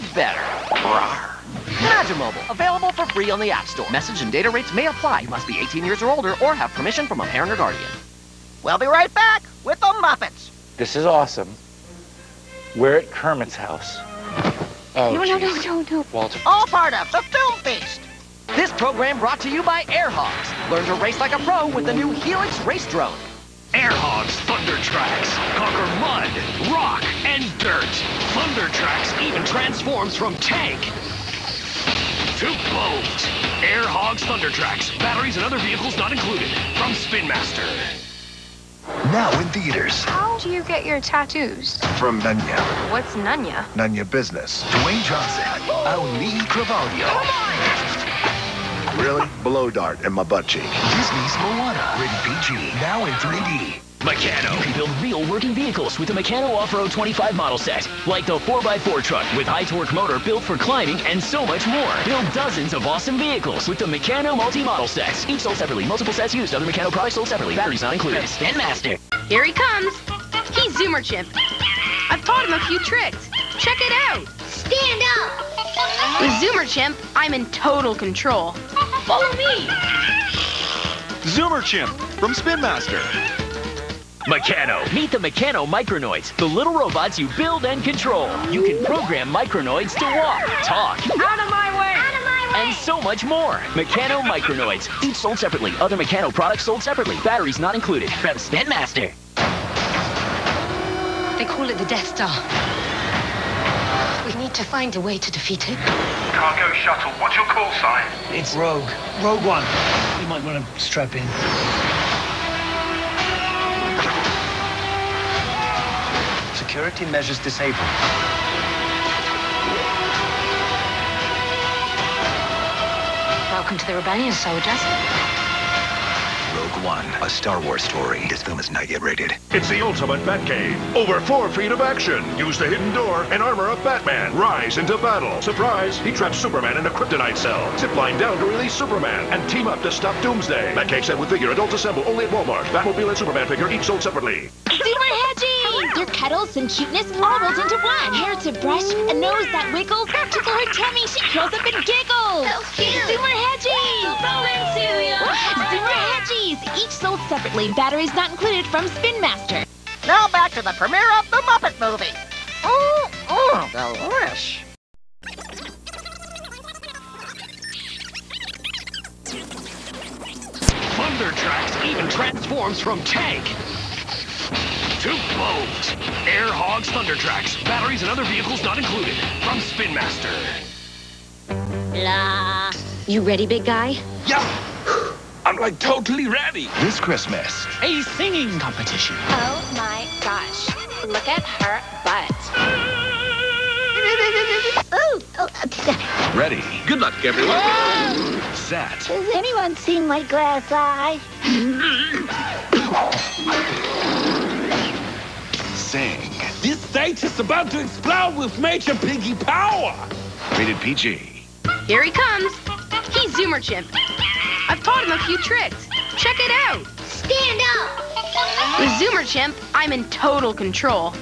but better. Rawr. Magimobile, available for free on the App Store. Message and data rates may apply. You must be 18 years or older or have permission from a parent or guardian. We'll be right back with the Muppets. This is awesome. We're at Kermit's house. Oh, No, no, no, no, no. Walter. All part of the Film Feast. This program brought to you by Airhogs. Learn to race like a pro with the new Helix Race Drone. Airhogs Thunder Trax conquer mud, rock, and dirt. Thunder Trax even transforms from tank to boat. Airhogs Thunder Trax, batteries and other vehicles not included. From Spin Master. Now in theaters. How do you get your tattoos? From Nanya. What's Nunya? Nanya Business. Dwayne Johnson. Auli'i Cravalho. Really? Blow dart in my butt cheek. Disney's Moana. Rated PG. Now in 3D. Meccano. You can build real working vehicles with the Meccano Off-Road 25 model set. Like the 4x4 truck with high torque motor built for climbing and so much more. Build dozens of awesome vehicles with the Meccano multi-model sets. Each sold separately. Multiple sets used. Other Meccano products sold separately. Batteries not included. Spin Master. Here he comes. He's Zoomer Chimp. I've taught him a few tricks. Check it out. Stand up! With Zoomer Chimp, I'm in total control. Follow me. Zoomer Chimp from Spin Master. Meccano. Meet the Meccano Micronoids, the little robots you build and control. You can program Micronoids to walk, talk, Out of my way. Out of my way! and so much more. Meccano Micronoids, each sold separately. Other Meccano products sold separately. Batteries not included. From Spin Master. They call it the Death Star. We need to find a way to defeat it. Cargo shuttle, what's your call sign? It's Rogue. Rogue One. You might want to strap in. Security measures disabled. Welcome to the rebellion, soldiers. Rogue One. A Star Wars story. This film is not yet rated. It's the ultimate Batcave. Over four feet of action. Use the hidden door and armor up Batman. Rise into battle. Surprise! He traps Superman in a kryptonite cell. Zip line down to release Superman and team up to stop Doomsday. Batcave set with figure. Adults assemble only at Walmart. Batmobile and Superman figure each sold separately. Super Hedgie! Their cuddles and cuteness all rolled into one. Hair to brush, a nose that wiggles. Tickle her tummy, she curls up and giggles. So cute. Super Hedgiez! Super Hedgiez! Each sold separately. Batteries not included from Spin Master. Now back to the premiere of the Muppet movie. Ooh, ooh, delish. Thunder Trax even transforms from tank to boat. Airhogs Thunder Trax, batteries and other vehicles not included. From Spin Master. La. You ready, big guy? Yeah. I'm like totally ready. This Christmas. A singing competition. Oh my gosh. Look at her butt. Ooh, oh, Ready. Good luck, everyone. Set. Has anyone seen my glass eye? Sing. This stage is about to explode with major piggy power. Rated PG. Here he comes. He's Zoomer Chimp. I've taught him a few tricks. Check it out. Stand up! With Zoomer Chimp, I'm in total control.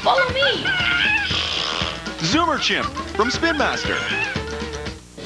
Follow me. Zoomer Chimp from Spin Master.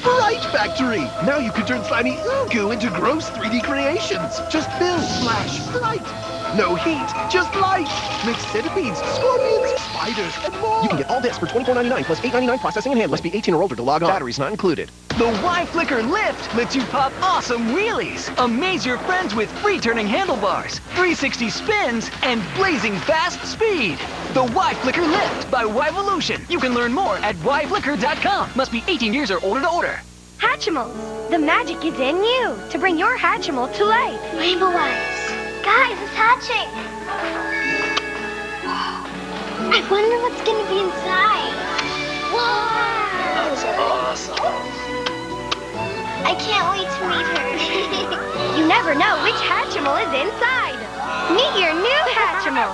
Fright Factory! Now you can turn slimy Ugu into gross 3D creations. Just build, slash, light. No heat, just light. Make centipedes, scorpions, spiders, and more. You can get all this for $24.99 plus $8.99 processing and handling. Must be 18 or older to log on. Batteries not included. The Y-Fliker Lift lets you pop awesome wheelies. Amaze your friends with free-turning handlebars, 360 spins, and blazing fast speed. The Y-Fliker Lift by Yvolution. You can learn more at yfliker.com. Must be 18 years or older to order. Hatchimals. The magic is in you to bring your Hatchimal to life. Rainbow eyes. Guys, it's hatching. I wonder what's gonna be inside. Wow! That's awesome. I can't wait to meet her. You never know which Hatchimal is inside. Meet your new Hatchimal.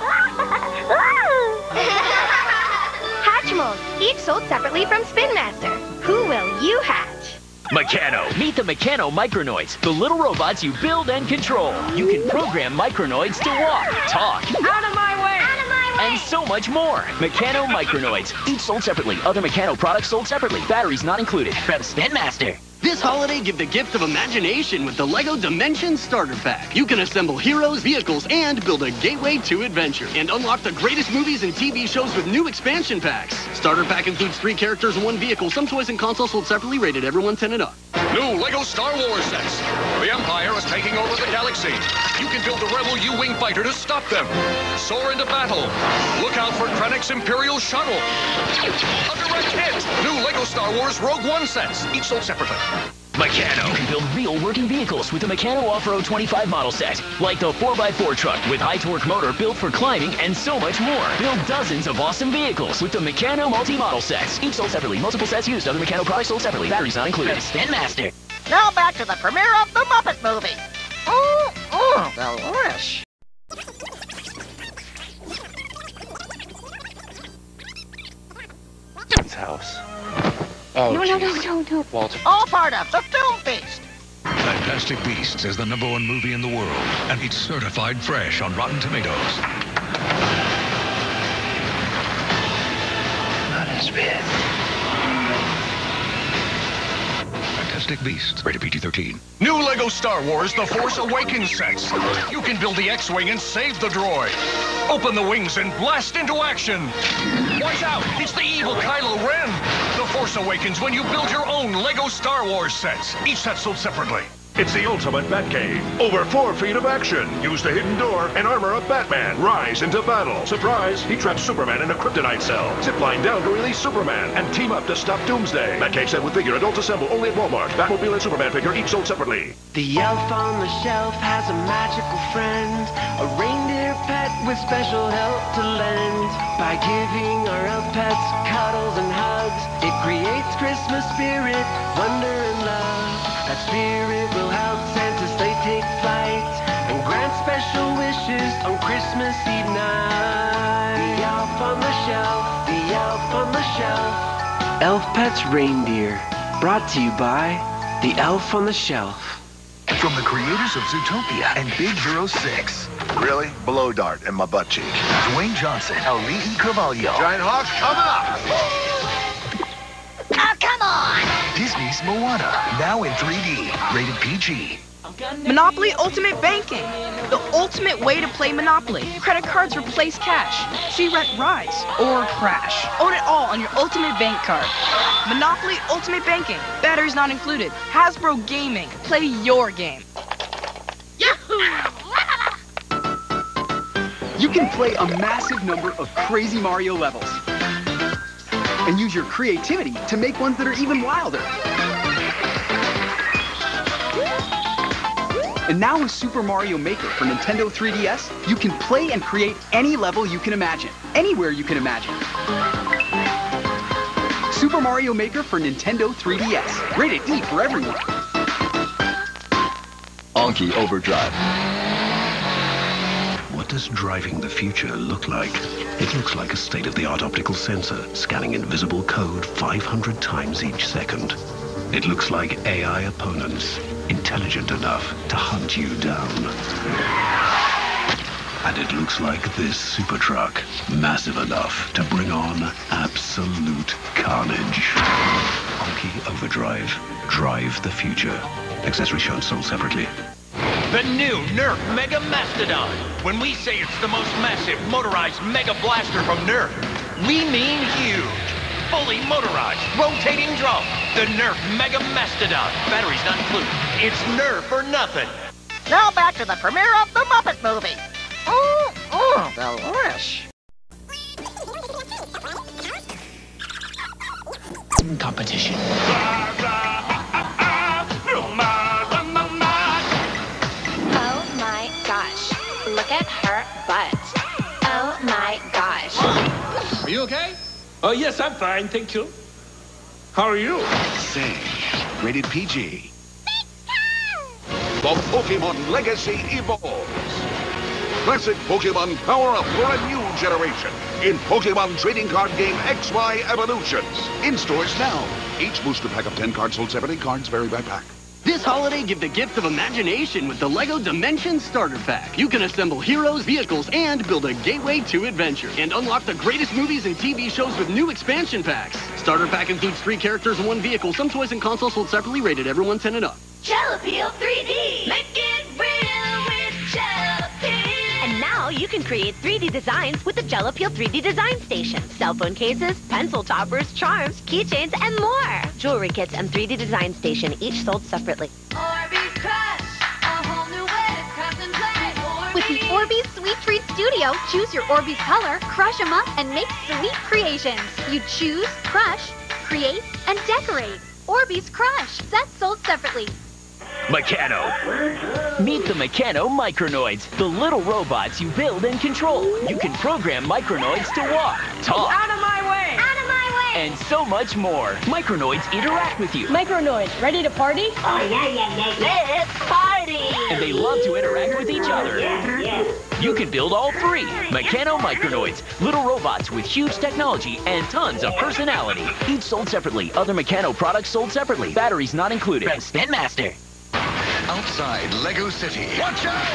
Hatchimals, each sold separately from Spin Master. Who will you hatch? Meccano. Meet the Meccano Micronoids, the little robots you build and control. You can program Micronoids to walk, talk, Out of my way. Out of my way, and so much more. Meccano Micronoids, each sold separately. Other Meccano products sold separately. Batteries not included. From Spin Master. This holiday, give the gift of imagination with the LEGO Dimensions Starter Pack. You can assemble heroes, vehicles, and build a gateway to adventure. And unlock the greatest movies and TV shows with new expansion packs. Starter Pack includes three characters and one vehicle. Some toys and consoles sold separately, rated everyone 10 and up. New LEGO Star Wars sets. The Empire is taking over the galaxy. You can build a Rebel U-Wing fighter to stop them. Soar into battle. Look out for Krennic's Imperial shuttle. A direct hit. New LEGO Star Wars Rogue One sets. Each sold separately. Meccano. You can build real working vehicles with the Meccano Off-Road 25 model set. Like the 4x4 truck with high torque motor built for climbing and so much more. Build dozens of awesome vehicles with the Meccano multi-model sets. Each sold separately. Multiple sets used. Other Meccano products sold separately. Batteries not included. Spin Master. Now back to the premiere of the Muppet movie. Ooh, ooh, delish. His house. Oh, No, no, no, no, no. Walter. All part of the Film Feast. Fantastic Beasts is the number one movie in the world, and it's certified fresh on Rotten Tomatoes. Not as bad. Fantastic Beasts, rated PG-13. New LEGO Star Wars The Force Awakens sets. You can build the X-Wing and save the droid. Open the wings and blast into action. Watch out, it's the evil Kylo Ren. Force Awakens when you build your own LEGO Star Wars sets. Each set sold separately. It's the ultimate Batcave. Over four feet of action. Use the hidden door and armor up Batman. Rise into battle. Surprise, he traps Superman in a kryptonite cell. Zipline down to release Superman and team up to stop Doomsday. Batcave set with figure adults assemble only at Walmart. Batmobile and Superman figure each sold separately. The elf on the shelf has a magical friend, a reindeer pet with special help to lend. By giving our elf pets cuddles and hugs, it creates Christmas spirit, wonder and love. That spirit will help Santa's sleigh take flight and grant special wishes on Christmas Eve night. The elf on the shelf, the elf on the shelf. Elf Pets Reindeer, brought to you by the Elf on the Shelf. From the creators of Zootopia and Big Hero 6. Really? Blow dart in my butt cheek. Dwayne Johnson, Auli'i Cravalho. Giant hawk coming up. Disney's Moana, now in 3D, rated PG. Monopoly Ultimate Banking. The ultimate way to play Monopoly. Credit cards replace cash. She rent rise or crash. Own it all on your ultimate bank card. Monopoly Ultimate Banking. Batteries not included. Hasbro Gaming. Play your game. Yahoo! You can play a massive number of crazy Mario levels. And use your creativity to make ones that are even wilder. And now with Super Mario Maker for Nintendo 3DS, you can play and create any level you can imagine, anywhere you can imagine. Super Mario Maker for Nintendo 3DS. Rated E for everyone. Anki Overdrive. What does driving the future look like? It looks like a state-of-the-art optical sensor scanning invisible code 500 times each second. It looks like AI opponents, intelligent enough to hunt you down. And it looks like this super truck, massive enough to bring on absolute carnage. Anki Overdrive. Drive the future. Accessory shown sold separately. The new Nerf Mega Mastodon. When we say it's the most massive motorized Mega Blaster from Nerf, we mean huge. Fully motorized, rotating drum. The Nerf Mega Mastodon. Batteries not included. It's Nerf or nothing. Now back to the premiere of the Muppet movie. Ooh, ooh, delish. Competition. Oh my gosh. Look at her butt. Oh my gosh. Are you okay? Oh, yes, I'm fine, thank you. How are you? Say, rated PG. The Pokemon legacy evolves. Classic Pokemon power up for a new generation in Pokemon trading card game XY Evolutions. In stores now. Each booster pack of 10 cards sold separately. Cards vary by pack. This holiday, give the gift of imagination with the LEGO Dimensions Starter Pack. You can assemble heroes, vehicles, and build a gateway to adventure. And unlock the greatest movies and TV shows with new expansion packs. Starter Pack includes three characters and one vehicle. Some toys and consoles sold separately, rated everyone 10 and up. Gel-a-Peel 3D. Make it you can create 3D designs with the Gel-a-Peel 3D Design Station. Cell phone cases, pencil toppers, charms, keychains, and more. Jewelry kits and 3D Design Station, each sold separately. Orbeez Crush. A whole new way to craft and. With the Orbeez Sweet Treat Studio, choose your Orbeez color, crush them up, and make sweet creations. You choose, crush, create, and decorate. Orbeez Crush, sets sold separately. Meccano. Meet the Meccano Micronoids, the little robots you build and control. You can program Micronoids to walk, talk, Out of my way! Out of my way! and so much more. Micronoids interact with you, Micronoids, ready to party? Oh, yeah, yeah, yeah, yeah. Let's party. and they love to interact with each other. You can build all three. Meccano Micronoids, little robots with huge technology and tons of personality. Each sold separately. Other Meccano products sold separately. Batteries not included. From Spin Master. Outside Lego City. Watch out!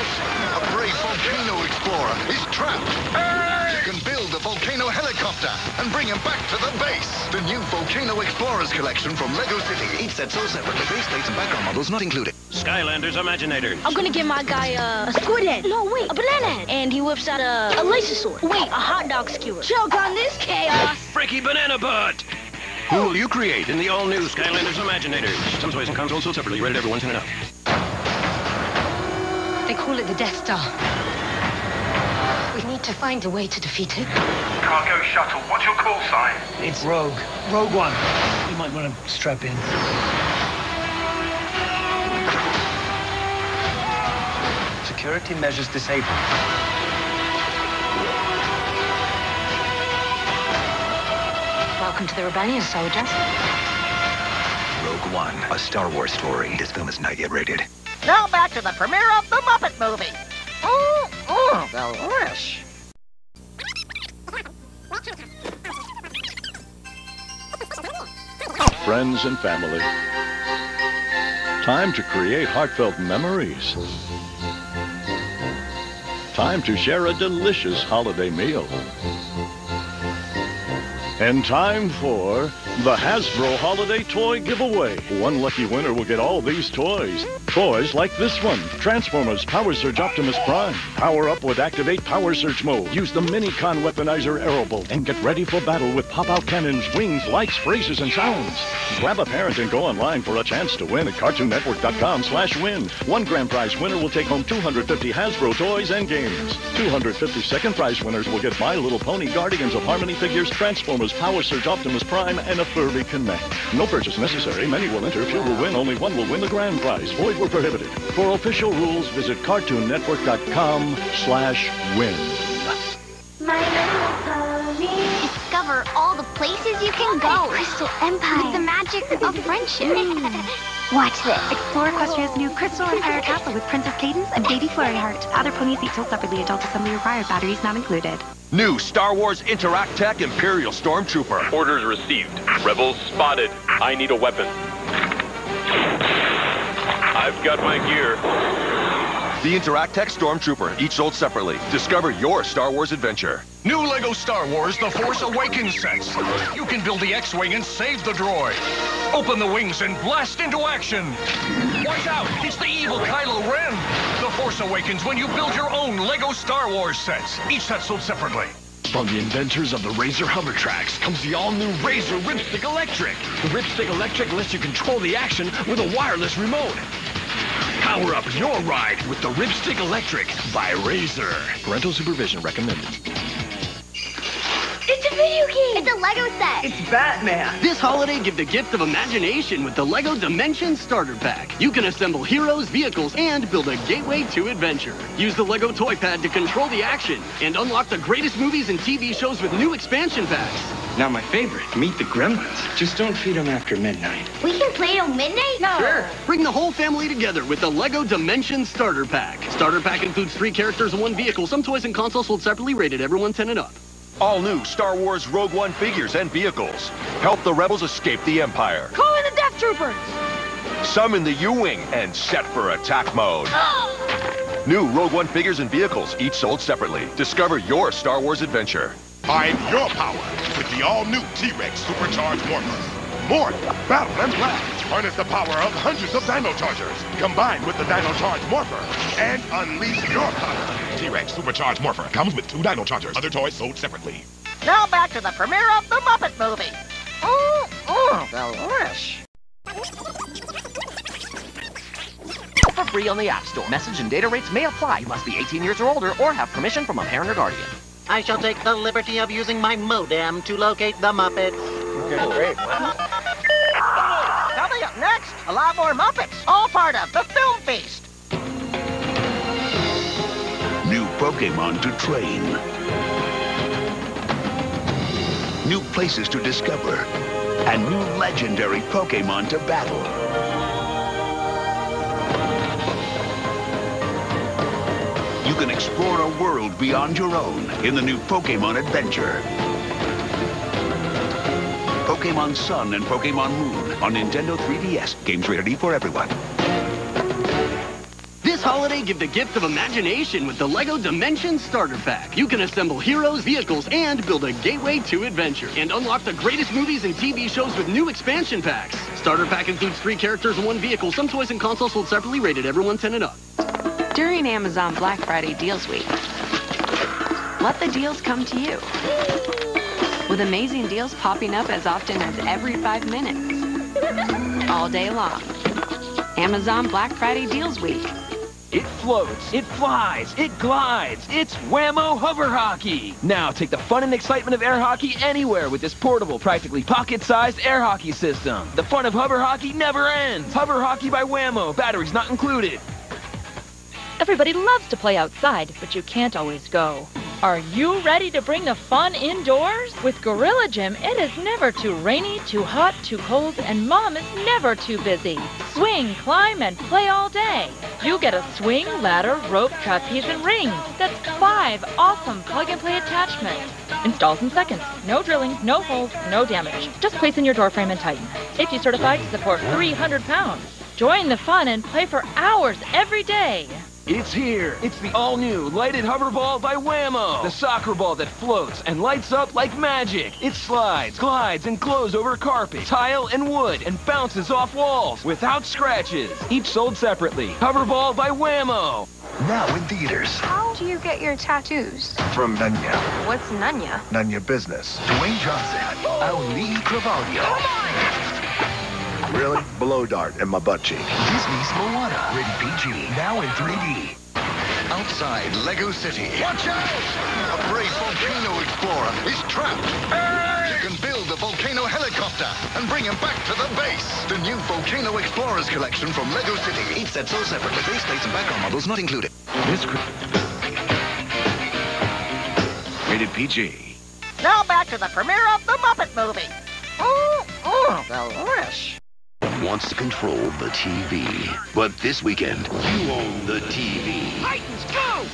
A brave volcano explorer is trapped. You can build a volcano helicopter and bring him back to the base. The new Volcano Explorers collection from Lego City. Each set sold separately. Base plates and background models not included. Skylanders Imaginators. I'm gonna give my guy uh, a squid head. No, wait, a banana head. And he whips out a, a laser sword. Wait, a hot dog skewer. Choke on this chaos. Freaky Banana Butt. Who will you create in the all-new Skylanders Imaginators? Some toys and consoles sold separately, rated everyone 10 and up. They call it the Death Star. We need to find a way to defeat it. Cargo shuttle, what's your call sign? It's Rogue. Rogue One. You might want to strap in. Security measures disabled. Welcome to the rebellion, soldier. Rogue One, a Star Wars story. This film is not yet rated. Now back to the premiere of the Muppet movie. Ooh, ooh, delish. Friends and family. Time to create heartfelt memories. Time to share a delicious holiday meal. And time for the Hasbro Holiday Toy Giveaway. One lucky winner will get all these toys. Toys like this one, Transformers Power Surge Optimus Prime. Power up with Activate Power Surge mode. Use the Mini-Con Weaponizer Aerobolt and get ready for battle with pop-out cannons, wings, lights, phrases, and sounds. Grab a parent and go online for a chance to win at CartoonNetwork.com slash win. One grand prize winner will take home 250 Hasbro toys and games. 250 second prize winners will get My Little Pony Guardians of Harmony figures, Transformers Power Surge Optimus Prime, and a Furby Connect. No purchase necessary. Many will enter. Few will win. Only one will win the grand prize. Void were prohibited. For official rules, visit CartoonNetwork.com slash win. My little pony. Discover all the places you can go. Crystal Empire. With the magic of friendship. Hmm. Watch this. Explore Equestria's new Crystal Empire Castle with Princess Cadance and Baby Flurry Heart. Other ponies each sold separately. Adult assembly required. Batteries not included. New Star Wars Interactech Imperial Stormtrooper. Orders received. Rebels spotted. I need a weapon. I've got my gear. The Interactech Stormtrooper, each sold separately. Discover your Star Wars adventure. New Lego Star Wars The Force Awakens sets. You can build the X-Wing and save the droid. Open the wings and blast into action. Watch out, it's the evil Kylo Ren. The Force Awakens when you build your own Lego Star Wars sets. Each set sold separately. From the inventors of the Razor Hovertrax comes the all-new Razor RipStik Electric. The RipStik Electric lets you control the action with a wireless remote. Power up your ride with the RipStik Electric by Razor. Parental supervision recommended. It's a Lego set. It's Batman. This holiday, give the gift of imagination with the LEGO Dimensions Starter Pack. You can assemble heroes, vehicles, and build a gateway to adventure. Use the LEGO Toy Pad to control the action and unlock the greatest movies and TV shows with new expansion packs. Now my favorite, meet the gremlins. Just don't feed them after midnight. We can play till midnight? No. Sure. Bring the whole family together with the LEGO Dimensions Starter Pack. Starter Pack includes three characters and one vehicle. Some toys and consoles sold separately, rated everyone 10 and up. All new Star Wars Rogue One figures and vehicles. Help the rebels escape the Empire. Call in the Death Troopers! Summon the U-Wing and set for attack mode. Oh. New Rogue One figures and vehicles, each sold separately. Discover your Star Wars adventure. Find your power with the all-new T-Rex Supercharged Morpher. Morph, battle, and blast. Harness the power of hundreds of Dino Chargers. combined with the Dino Charge Morpher and unleash your power. T-Rex Supercharged Morpher comes with two Dino Chargers. Other toys sold separately. Now back to the premiere of the Muppet movie. Ooh, ooh, delish. For free on the App Store. Message and data rates may apply. You must be 18 years or older or have permission from a parent or guardian. I shall take the liberty of using my modem to locate the Muppets. Okay, great. Coming up next, a lot more Muppets, all part of the Film Feast. Pokemon to train. New places to discover. And new legendary Pokemon to battle. You can explore a world beyond your own in the new Pokemon Adventure. Pokemon Sun and Pokemon Moon on Nintendo 3DS. Games rated E for everyone. This holiday, give the gift of imagination with the LEGO Dimensions Starter Pack. You can assemble heroes, vehicles, and build a gateway to adventure. And unlock the greatest movies and TV shows with new expansion packs. Starter Pack includes three characters and one vehicle. Some toys and consoles sold separately, rated everyone 10 and up. During Amazon Black Friday Deals Week, let the deals come to you. With amazing deals popping up as often as every five minutes. All day long. Amazon Black Friday Deals Week. It floats, it flies, it glides. It's Wham-O Hover Hockey. Now take the fun and excitement of air hockey anywhere with this portable, practically pocket-sized air hockey system. The fun of hover hockey never ends. Hover Hockey by Wham-O, batteries not included. Everybody loves to play outside, but you can't always go. Are you ready to bring the fun indoors? With Gorilla Gym, it is never too rainy, too hot, too cold, and mom is never too busy. Swing, climb, and play all day. You get a swing, ladder, rope, trapeze, and rings. That's five awesome plug-and-play attachments. Installs in seconds. No drilling, no holes, no damage. Just place in your door frame and tighten. Safety certified to support 300 pounds. Join the fun and play for hours every day. It's here. It's the all-new lighted hover ball by Wham-O. The soccer ball that floats and lights up like magic. It slides, glides, and glows over carpet, tile, and wood, and bounces off walls without scratches. Each sold separately. Hover ball by Wham-O. Now in theaters. How do you get your tattoos? From Nanya. What's Nunya? Nanya Business. Dwayne Johnson. Auli'i Cravalho. Really? Blow dart in my butt cheek. Disney's Moana. Rated PG. Now in 3D. Outside Lego City. Watch out! A brave volcano explorer is trapped. You can build a volcano helicopter and bring him back to the base. The new Volcano Explorers collection from Lego City. Each set sold separately. Base plates and background models not included. This Rated PG. Now back to the premiere of the Muppet movie. Ooh, ooh, delish. Wants to control the TV. But this weekend, you own the TV. Titans, go!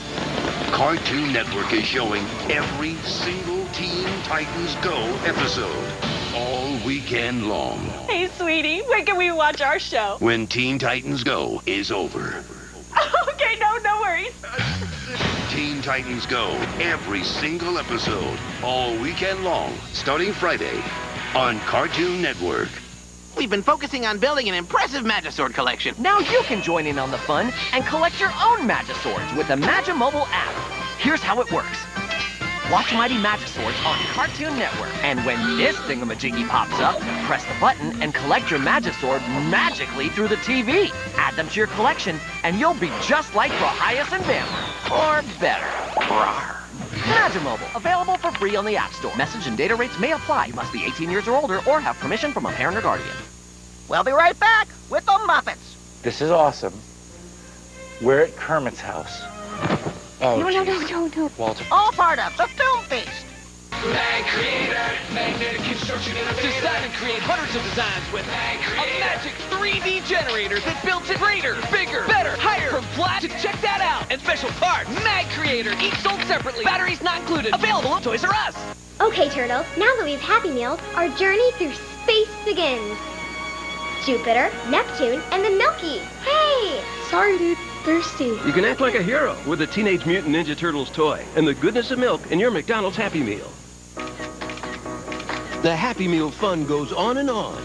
Cartoon Network is showing every single Teen Titans Go episode. All weekend long. Hey, sweetie, when can we watch our show? When Teen Titans Go is over. okay, no, no worries. Teen Titans Go, every single episode, all weekend long, starting Friday on Cartoon Network. We've been focusing on building an impressive Magisword collection. Now you can join in on the fun and collect your own Magiswords with the Magimobile app. Here's how it works. Watch Mighty Magiswords on Cartoon Network. And when this thingamajiggy pops up, press the button and collect your Magisword magically through the TV. Add them to your collection, and you'll be just like Prohyas and Vambre. Or better. Rawr. Magimobile, available for free on the App Store. Message and data rates may apply. You must be 18 years or older or have permission from a parent or guardian. We'll be right back with the Muppets. This is awesome. We're at Kermit's house. Oh, no, no, no, no, no. Walter. All part of the Film Feast. Mag Creator, magnetic construction Design and create hundreds of designs with a magic 3D generator that builds it greater, bigger, better, higher, from flat to check that out. And special parts, Mag Creator, each sold separately. Batteries not included. Available at Toys R Us. Okay, Turtle, now that we've Happy Meals, our journey through space begins. Jupiter, Neptune, and the Milky. Hey! Sorry, dude. Thirsty. You can act like a hero with a Teenage Mutant Ninja Turtles toy and the goodness of milk in your McDonald's Happy Meal. The Happy Meal fun goes on and on.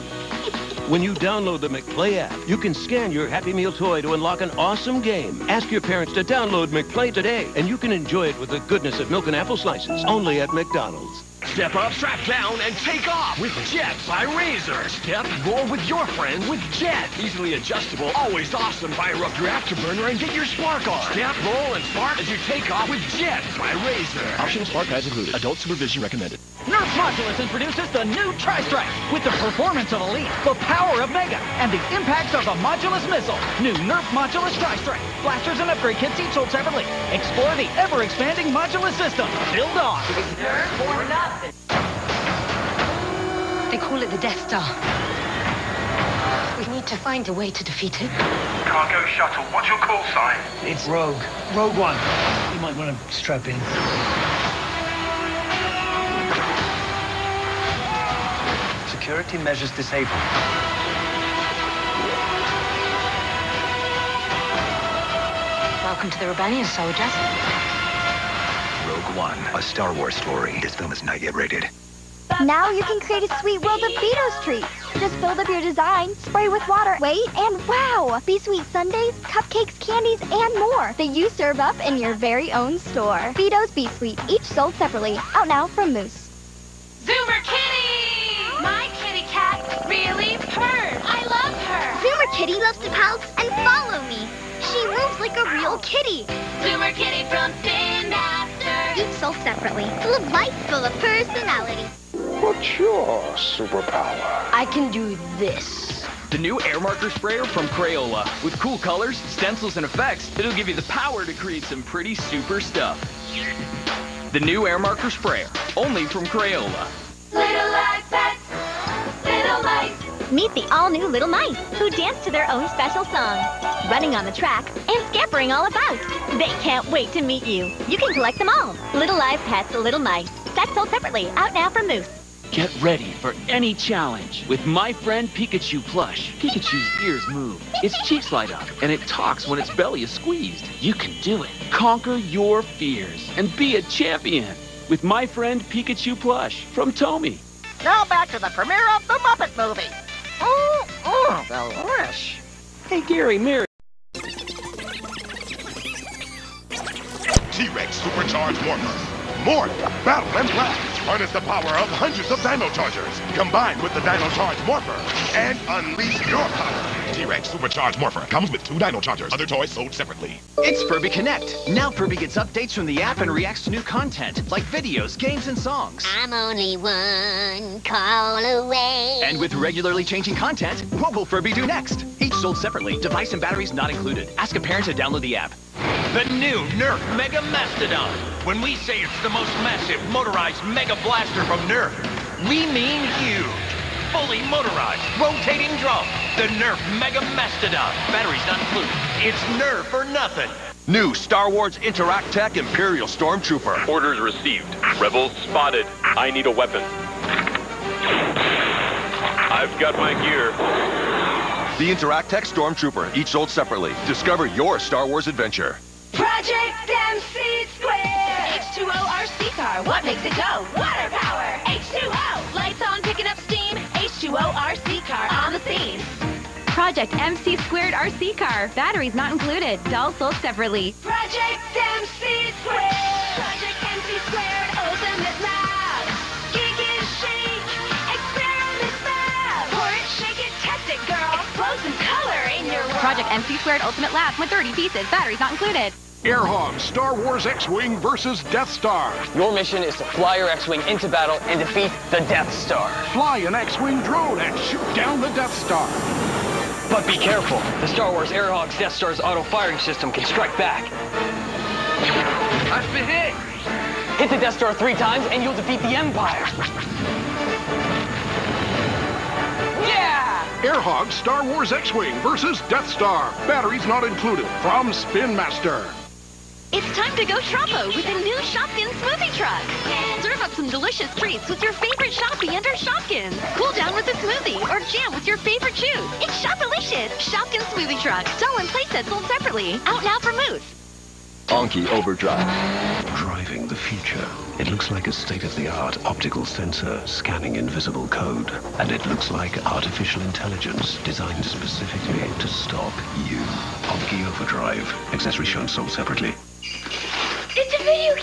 When you download the McPlay app, you can scan your Happy Meal toy to unlock an awesome game. Ask your parents to download McPlay today, and you can enjoy it with the goodness of milk and apple slices, only at McDonald's. Step up, strap down, and take off with Jet by Razor. Step, roll with your friends with Jet. Easily adjustable, always awesome. Fire up your afterburner and get your spark on. Step, roll, and spark as you take off with Jet by Razor. Optional spark guides included. Adult supervision recommended. Nerf Modulus introduces the new Tri-Strike with the performance of Elite, the power of Mega, and the impacts of the Modulus missile. New Nerf Modulus Tri-Strike. Blasters and upgrade kits each sold separately. Explore the ever-expanding Modulus system. Build on. Nerf or nothing. They call it the Death Star. We need to find a way to defeat it. Cargo shuttle, what's your call sign? It's Rogue. Rogue One. You might want to strap in. Security measures disabled. Welcome to the Rebellion, soldiers. Rogue One, a Star Wars story. This film is not yet rated. Now you can create a sweet world of Vito's treats. Just build up your design, spray with water, wait, and wow! Be sweet sundaes, cupcakes, candies, and more that you serve up in your very own store. Vito's Be Sweet, each sold separately. Out now from Moose. Zoomer Kitty! My kitty cat really purrs. I love her. Zoomer Kitty loves to pounce and follow me. She moves like a real kitty. Zoomer Kitty from Spin Master. Each sold separately. Full of life, full of personality. What's your superpower? I can do this. The new air marker sprayer from Crayola. With cool colors, stencils, and effects, it'll give you the power to create some pretty super stuff. The new air marker sprayer, only from Crayola. Little Live Pets, little mice. Meet the all-new Little Mice, who dance to their own special song, running on the track and scampering all about. They can't wait to meet you. You can collect them all. Little Live Pets, Little Mice. That's sold separately. Out now from Moose. Get ready for any challenge with my friend Pikachu Plush. Pikachu's ears move, its cheeks light up, and it talks when its belly is squeezed. You can do it. Conquer your fears and be a champion with my friend Pikachu Plush from Tomy. Now back to the premiere of the Muppet movie. Ooh, ooh, delish. Hey, Gary, Mary. T-Rex Supercharged Morpher. More battle, and blast. Harness the power of hundreds of Dino Chargers. combined with the Dino Charge Morpher and unleash your power. T-Rex Supercharged Morpher comes with two Dino Chargers. Other toys sold separately. It's Furby Connect. Now Furby gets updates from the app and reacts to new content, like videos, games, and songs. I'm only one call away. And with regularly changing content, what will Furby do next? Each sold separately, device and batteries not included. Ask a parent to download the app. The new Nerf Mega Mastodon. When we say it's the most massive motorized Mega Blaster from Nerf, we mean huge. Fully motorized, rotating drum. The Nerf Mega Mastodon. Batteries not included. It's Nerf or nothing. New Star Wars Interactech Imperial Stormtrooper. Orders received. Rebels spotted. I need a weapon. I've got my gear. The Interactech Stormtrooper, each sold separately. Discover your Star Wars adventure. Project MC Square. H2O RC car. What makes it go? Water power. H2O. Lights on, picking up steam. H2O RC car on the scene. Project MC Squared RC car. Batteries not included. Dolls sold separately. Project MC Square. Project MC Squared. Ultimate lab. Geek it, shake. Experiment lab. Pour it, shake it, test it, girl. Explode some color in your world. Project MC Squared Ultimate Lab with 30 pieces. Batteries not included. Airhog Star Wars X-Wing versus Death Star. Your mission is to fly your X-Wing into battle and defeat the Death Star. Fly an X-Wing drone and shoot down the Death Star. But be careful. The Star Wars Airhog's Death Star's auto-firing system can strike back. I've been hit. Hit the Death Star three times and you'll defeat the Empire. Yeah! Airhog Star Wars X-Wing versus Death Star. Batteries not included. From Spin Master. It's time to go Trompo with the new Shopkin smoothie truck. Serve up some delicious treats with your favorite Shoppy and under Shopkins. Cool down with a smoothie or jam with your favorite juice. It's Shopalicious. Shopkins Smoothie Truck. Doll and playset sold separately. Out now for Moose. Anki Overdrive. Driving the future. It looks like a state-of-the-art optical sensor scanning invisible code. And it looks like artificial intelligence designed specifically to stop you. Anki Overdrive. Accessories shown sold separately.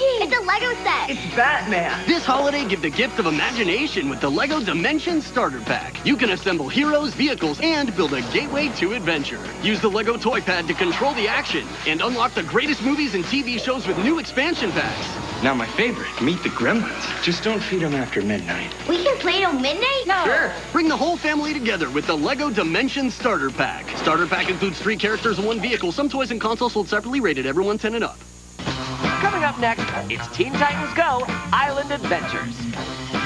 It's a. It's a Lego set. It's Batman. This holiday, give the gift of imagination with the LEGO Dimension Starter Pack. You can assemble heroes, vehicles, and build a gateway to adventure. Use the LEGO Toy Pad to control the action and unlock the greatest movies and TV shows with new expansion packs. Now my favorite, meet the gremlins. Just don't feed them after midnight. We can play till midnight? No. Sure. Bring the whole family together with the LEGO Dimension Starter Pack. Starter Pack includes three characters and one vehicle. Some toys and consoles sold separately, rated everyone 10 and up. Coming up next, it's Teen Titans Go Island Adventures.